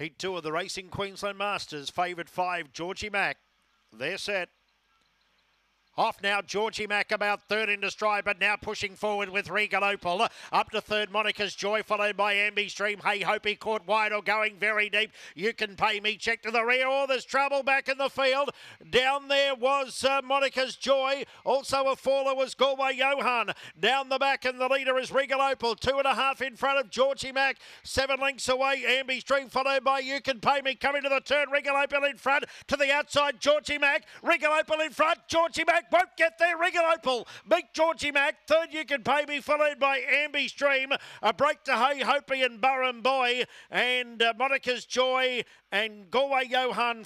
Heat two of the Racing Queensland Masters. Favourite five, Georgie Mack. They're set. Off now, Georgie Mack about third into stride, but now pushing forward with Regal Opal. Up to third, Monica's Joy, followed by Ambi Stream. Hey, Hope he caught wide or going very deep. You can pay me. Check to the rear. Oh, there's trouble back in the field. Down there was uh, Monica's Joy. Also a faller was Galway Johan. Down the back, and the leader is Regal Opal. Two and a half in front of Georgie Mack. Seven lengths away, Ambi Stream, followed by You Can Pay Me. Coming to the turn, Regal Opal in front. To the outside, Georgie Mack. Regal Opal in front. Georgie Mack won't get there. Regal Opal beat Georgie Mack. Third, you can pay me, followed by Ambi Stream. A break to Hey Hopi and Burren Boy. And uh, Monica's Joy and Galway Johan.